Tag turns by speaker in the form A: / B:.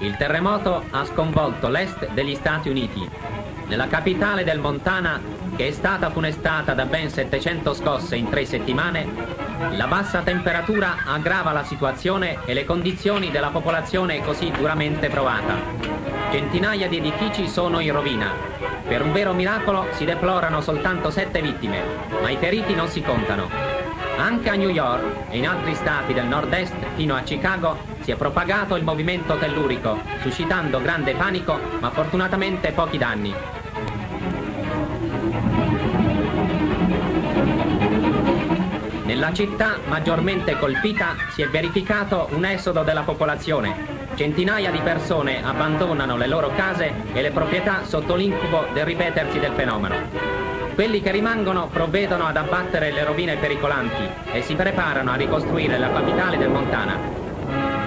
A: Il terremoto ha sconvolto l'est degli Stati Uniti. Nella capitale del Montana, che è stata funestata da ben 700 scosse in tre settimane, la bassa temperatura aggrava la situazione e le condizioni della popolazione così duramente provata. Centinaia di edifici sono in rovina. Per un vero miracolo si deplorano soltanto sette vittime, ma i feriti non si contano. Anche a New York e in altri stati del nord-est fino a Chicago si è propagato il movimento tellurico, suscitando grande panico, ma fortunatamente pochi danni. Nella città maggiormente colpita si è verificato un esodo della popolazione. Centinaia di persone abbandonano le loro case e le proprietà sotto l'incubo del ripetersi del fenomeno. Quelli che rimangono provvedono ad abbattere le rovine pericolanti e si preparano a ricostruire la capitale del Montana.